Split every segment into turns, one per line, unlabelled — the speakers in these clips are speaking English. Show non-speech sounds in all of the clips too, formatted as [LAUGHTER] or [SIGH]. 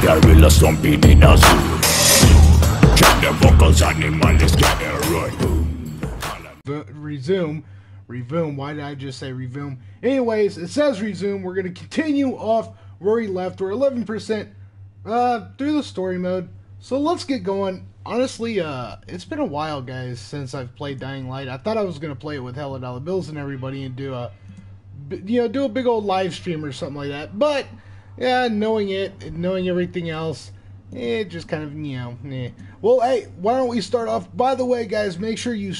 Gorillas stomping in a zoo. Check the vocals,
resume. Resume. Why did I just say resume? Anyways, it says resume. We're going to continue off where we left. We're 11% uh, through the story mode. So let's get going. Honestly, uh, it's been a while, guys, since I've played Dying Light. I thought I was going to play it with Hella Dollar Bills and everybody and do a, you know, do a big old live stream or something like that. But, yeah, knowing it, knowing everything else, it just kind of, you know, eh. Well, hey, why don't we start off? By the way, guys, make sure you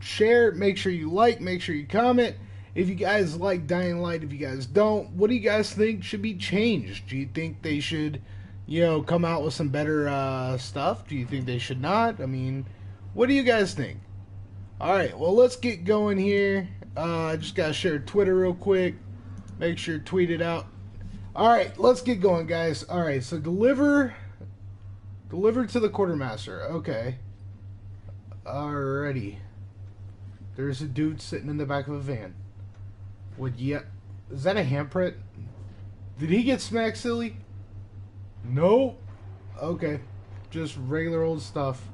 share, make sure you like, make sure you comment. If you guys like Dying Light, if you guys don't, what do you guys think should be changed? Do you think they should, you know, come out with some better uh, stuff? Do you think they should not? I mean, what do you guys think? All right, well, let's get going here. Uh, I just got to share Twitter real quick. Make sure tweet it out. All right, let's get going, guys. All right, so deliver, deliver to the quartermaster. Okay. Alrighty. There's a dude sitting in the back of a van. Would yeah, is that a handprint? Did he get smacked silly? No. Okay, just regular old stuff.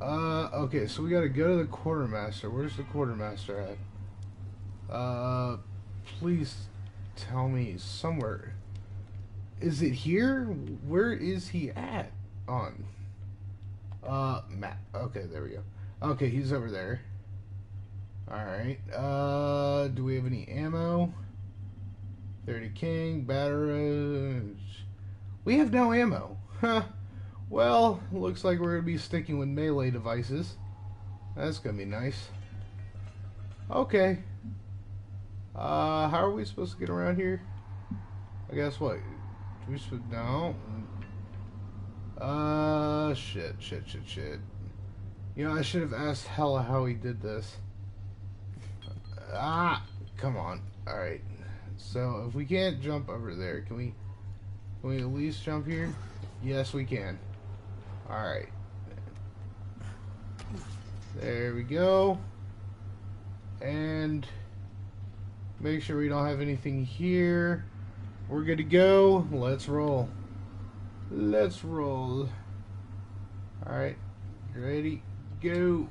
Uh, okay, so we gotta go to the quartermaster. Where's the quartermaster at? Uh, please tell me somewhere. Is it here? Where is he at? On. Uh, map. Okay, there we go. Okay, he's over there. Alright. Uh, do we have any ammo? 30 king, batteries. We have no ammo. Huh. Well, looks like we're going to be sticking with melee devices. That's going to be nice. Okay. Uh, how are we supposed to get around here? I guess what? We should no. Uh, shit, shit, shit, shit. You know, I should have asked Hella how he did this. Ah, come on. All right. So if we can't jump over there, can we? Can we at least jump here? Yes, we can. All right. There we go. And make sure we don't have anything here. We're good to go. Let's roll. Let's roll. Alright. Ready? Go.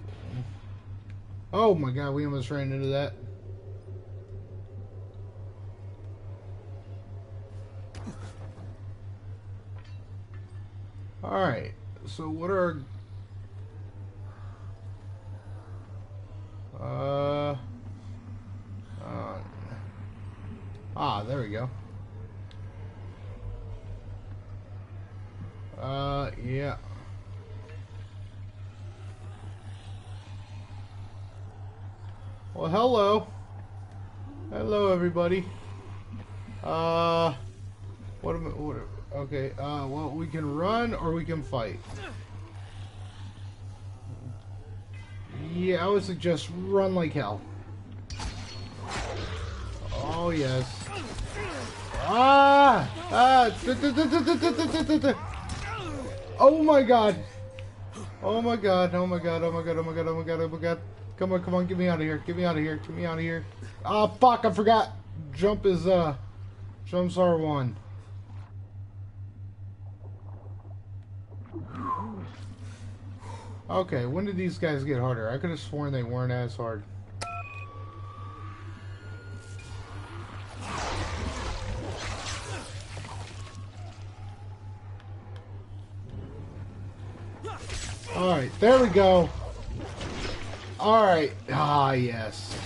Oh my god, we almost ran into that. Alright. So what are uh uh Ah, there we go. Uh, yeah. Well, hello. Hello, everybody. Uh, what am I, what, okay, uh, well, we can run or we can fight. Yeah, I would suggest run like hell. Oh, yes. Ah! Ah! Oh my god! Oh my god, oh my god, oh my god, oh my god, oh my god, oh my god. Come on, come on, get me out of here, get me out of here, get me out of here. Ah, oh, fuck, I forgot. Jump is, uh, jumps R1. Okay, when did these guys get harder? I could have sworn they weren't as hard. There we go. Alright. Ah, yes.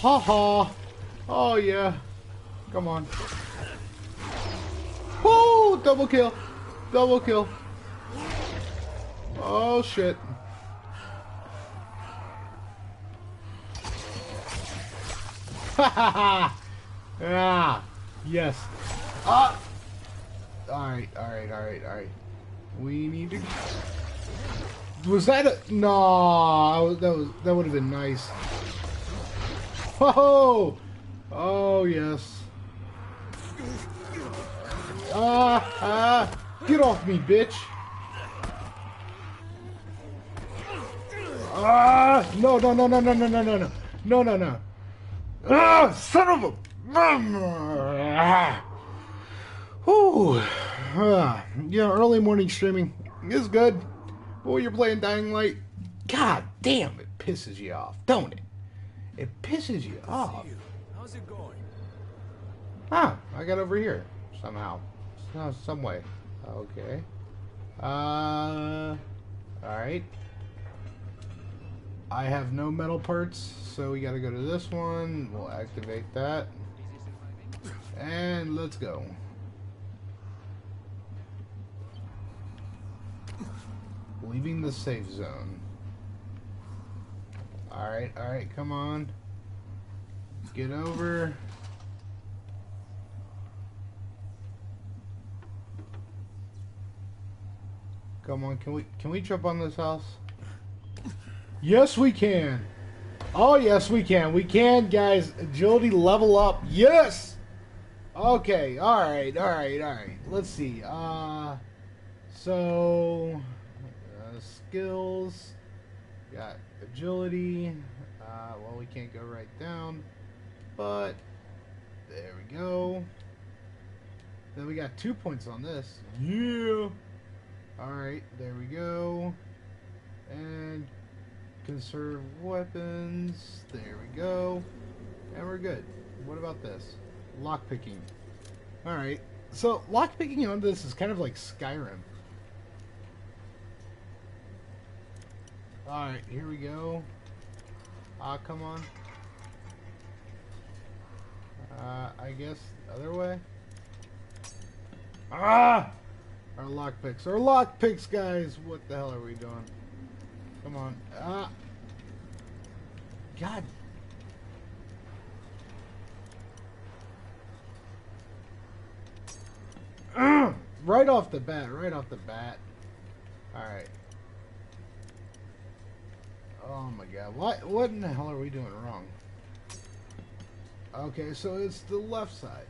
Ha ha. Oh, yeah. Come on. Woo! Double kill. Double kill. Oh, shit. Ha ha ha! Ah! Yes. Ah! Alright, alright, alright, alright. We need to... Was that a... No, that was that would have been nice. Oh! Oh, yes. Ah! Ah! Get off me, bitch! Ah! No, no, no, no, no, no, no, no, no. No, no, no. Ah! Son of a... Ah! Whew. uh, you know, early morning streaming is good. When you're playing Dying Light, god damn, it pisses you off, don't it? It pisses you off.
How's it going?
Ah, I got over here somehow, so, some way. Okay. Uh, all right. I have no metal parts, so we got to go to this one. We'll activate that, and let's go. Leaving the safe zone. All right, all right, come on. Get over. Come on, can we can we jump on this house? Yes, we can. Oh, yes, we can. We can, guys. Agility level up. Yes. Okay. All right. All right. All right. Let's see. Uh, so skills. Got agility. Uh, well, we can't go right down, but there we go. Then we got two points on this. Yeah. Alright, there we go. And conserve weapons. There we go. And we're good. What about this? Lockpicking. Alright. So, lockpicking on this is kind of like Skyrim. Alright, here we go. Ah, come on. Uh, I guess the other way. Ah! Our lockpicks. Our lockpicks, guys! What the hell are we doing? Come on. Ah! God. [CLEARS THROAT] Right off the bat. Right off the bat. Alright. Oh my god. What, what in the hell are we doing wrong? Okay, so it's the left side.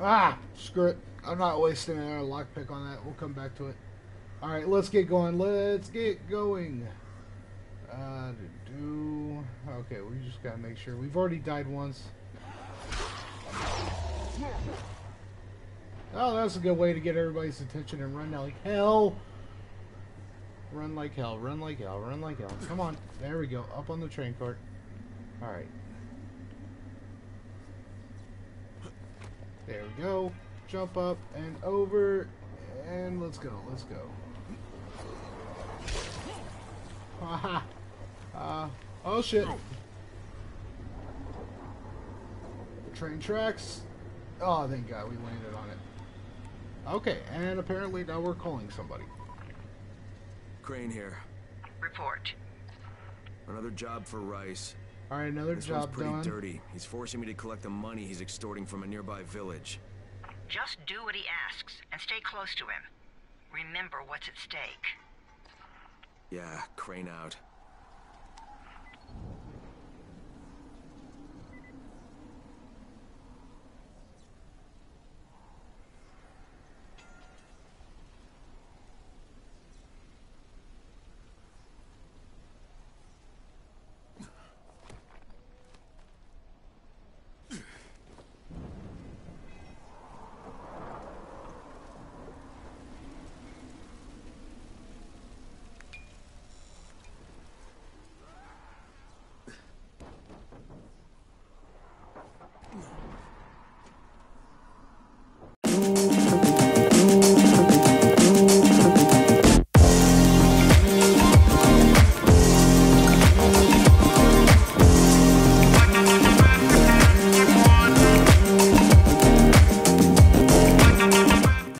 Ah, screw it. I'm not wasting our lockpick on that. We'll come back to it. All right, let's get going. Let's get going. Uh, do okay. We just gotta make sure we've already died once. Oh, that's a good way to get everybody's attention and run like hell. Run like hell. Run like hell. Run like hell. Come on. There we go. Up on the train cart. All right. There we go. Jump up and over. And let's go. Let's go. Haha. [LAUGHS] uh, oh shit. Train tracks. Oh, thank God we landed on it. Okay, and apparently now we're calling somebody.
Crane here.
Report.
Another job for Rais.
All right, another
This
job
one's pretty
done.
dirty. He's forcing me to collect the money he's extorting from a nearby village.
Just do what he asks and stay close to him. Remember what's at stake.
Yeah, Crane out.